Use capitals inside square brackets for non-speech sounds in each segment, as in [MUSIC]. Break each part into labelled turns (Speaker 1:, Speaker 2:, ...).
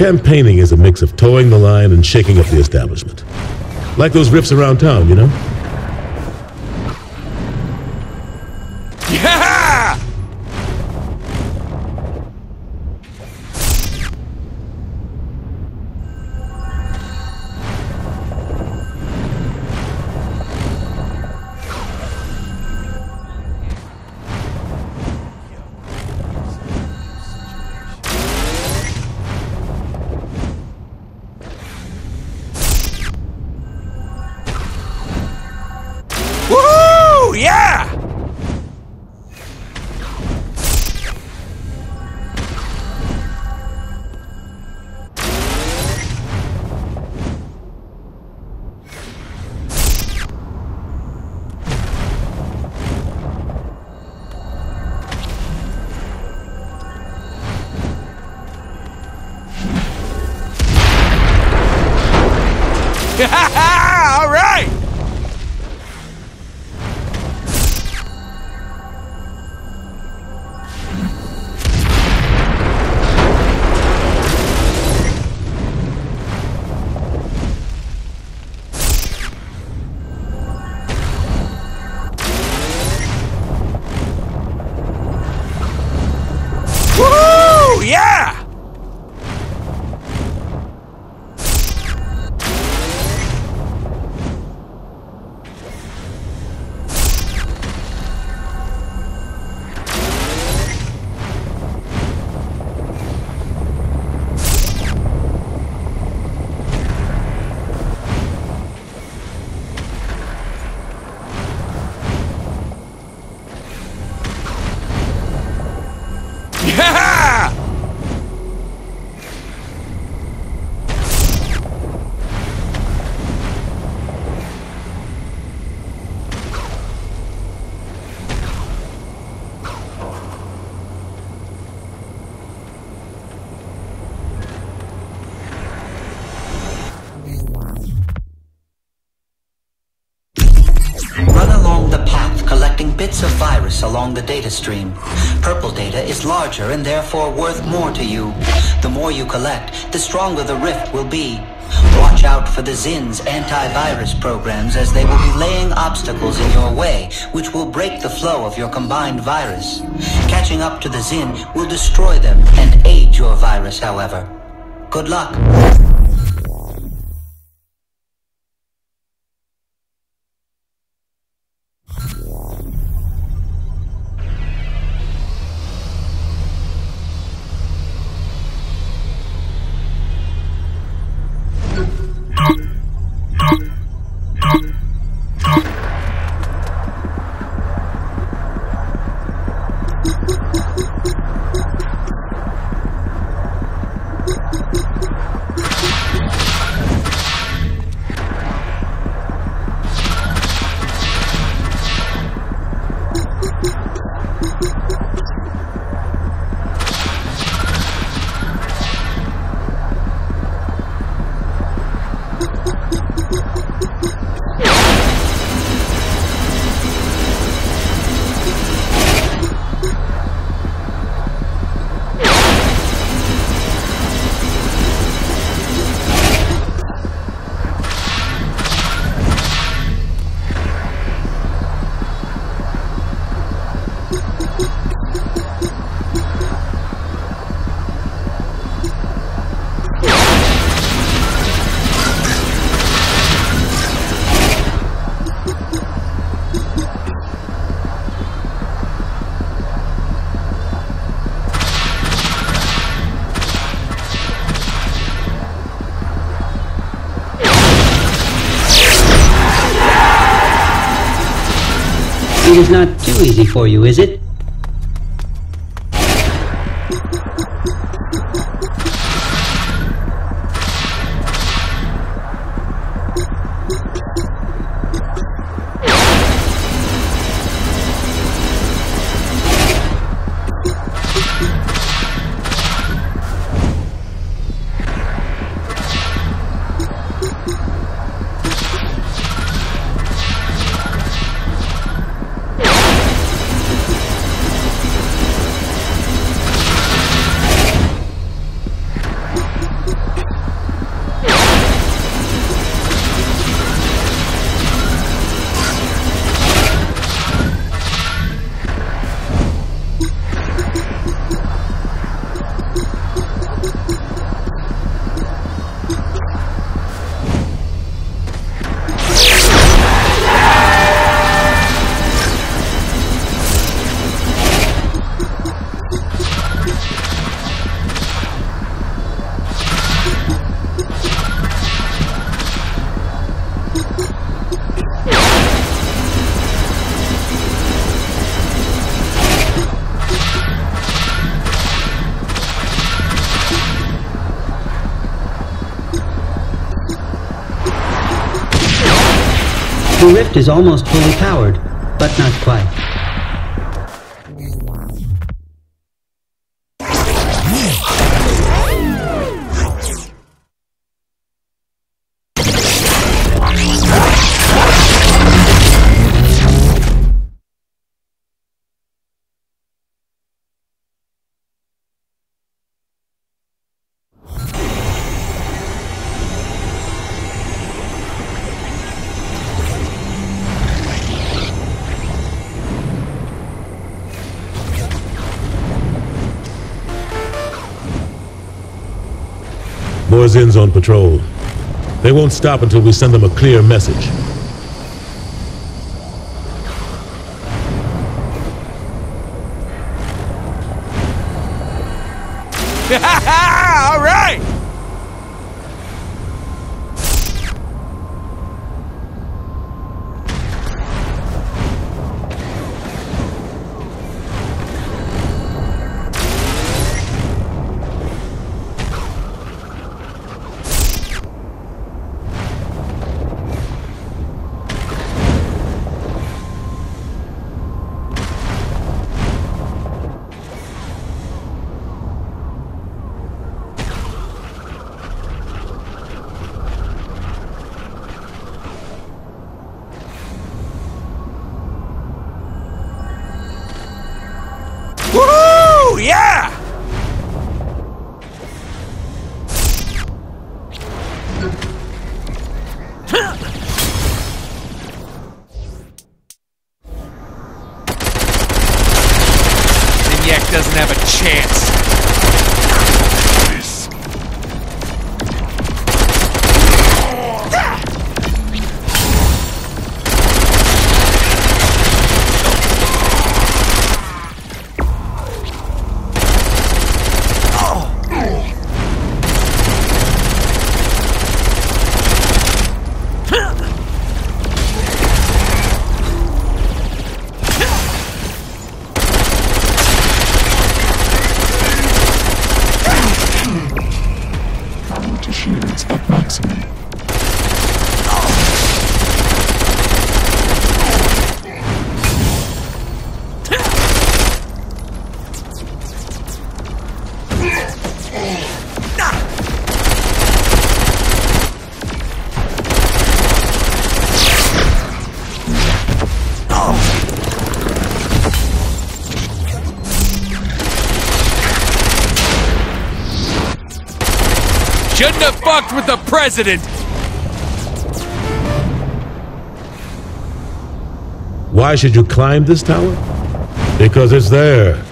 Speaker 1: Campaigning is a mix of toeing the line and shaking up the establishment. Like those rifts around town, you know?
Speaker 2: Hahaha! [LAUGHS] along the data stream. Purple data is larger and therefore worth more to you. The more you collect, the stronger the rift will be. Watch out for the Zin's antivirus programs as they will be laying obstacles in your way, which will break the flow of your combined virus. Catching up to the Zin will destroy them and aid your virus, however. Good luck.
Speaker 3: Is not too easy for you, is it? The rift is almost fully powered, but not quite.
Speaker 1: Zins on patrol. They won't stop until we send them a clear message.
Speaker 4: Chance. Shouldn't have fucked with the president.
Speaker 1: Why should you climb this tower? Because it's there.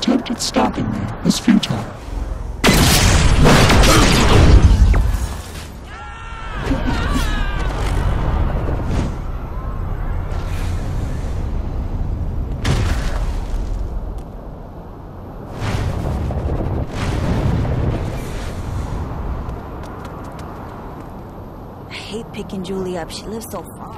Speaker 5: Attempt at stopping me is futile.
Speaker 6: I hate picking Julie up. She lives so far.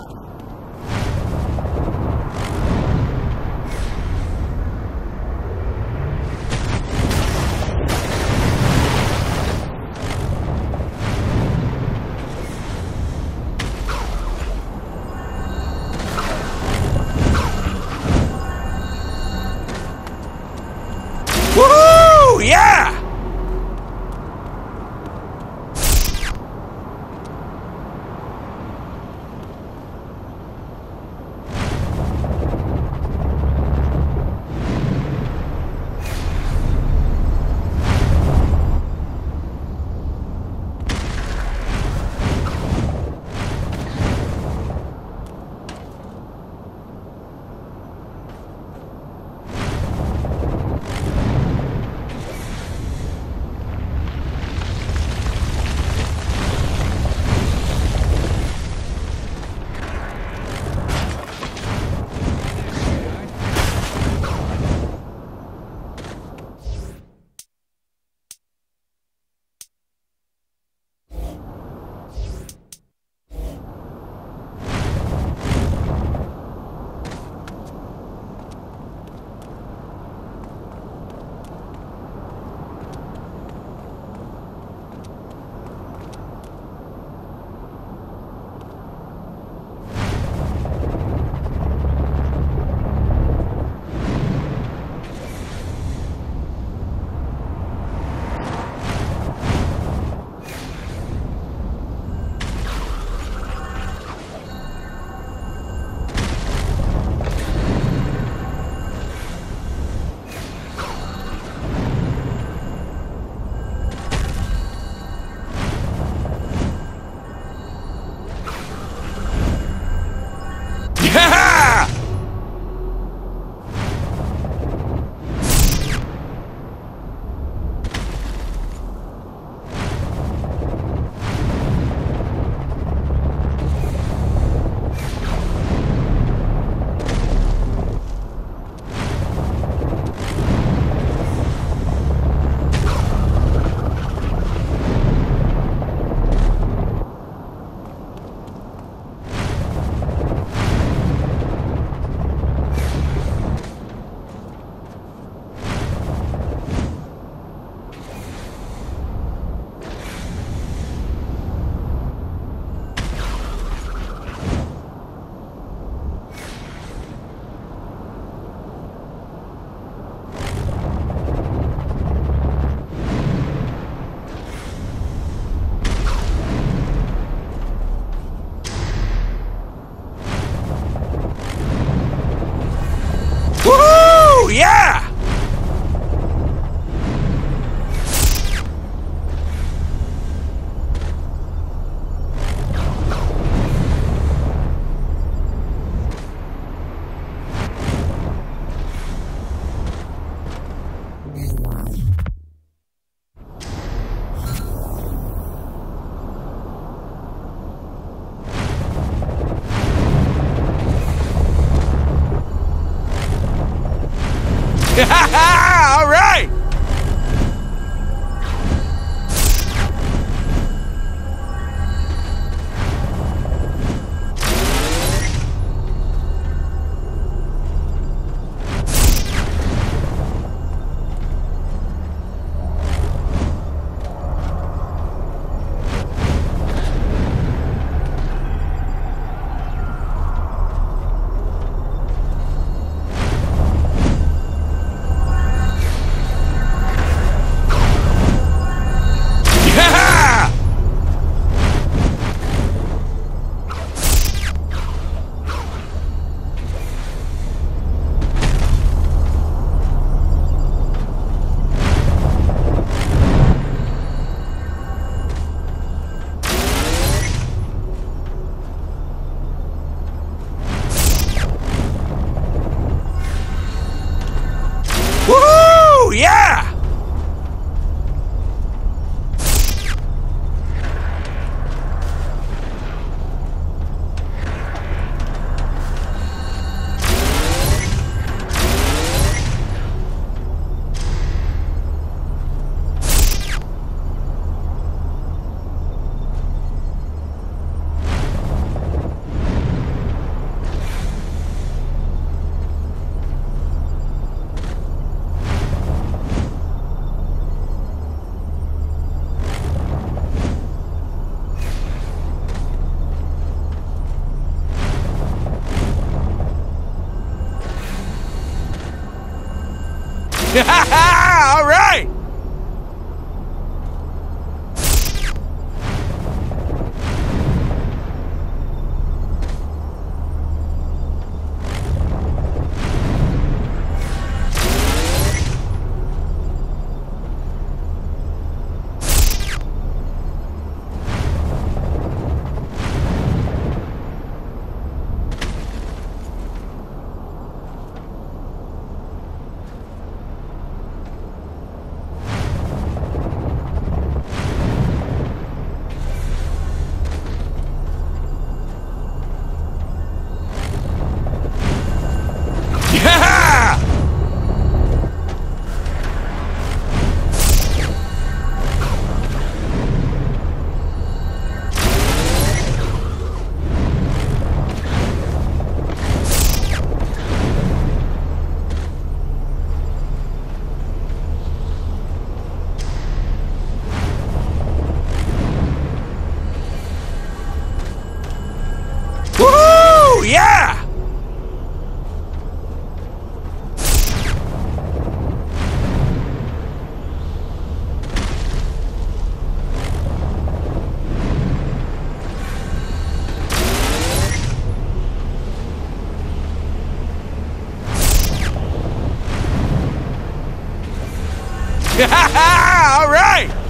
Speaker 6: [LAUGHS]
Speaker 4: All right!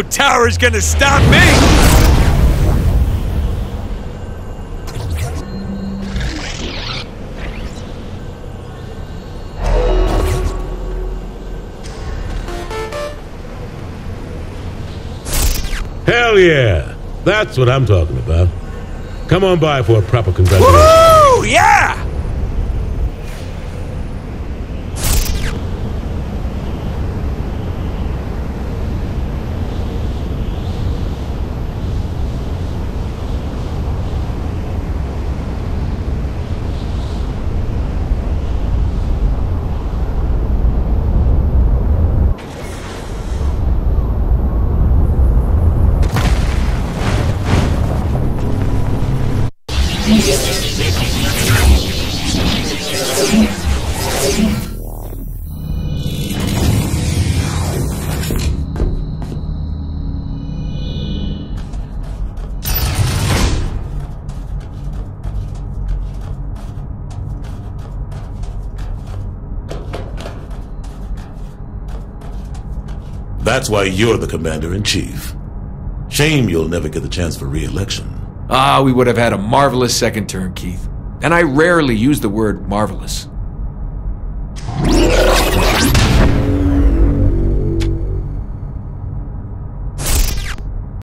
Speaker 4: No tower's gonna stop me!
Speaker 1: Hell yeah! That's what I'm talking about. Come on by for a proper congratulations.
Speaker 4: Woo! Yeah!
Speaker 1: That's why you're the commander in chief. Shame you'll never get the chance for re-election.
Speaker 4: Ah, we would have had a marvelous second term, Keith. And I rarely use the word marvelous.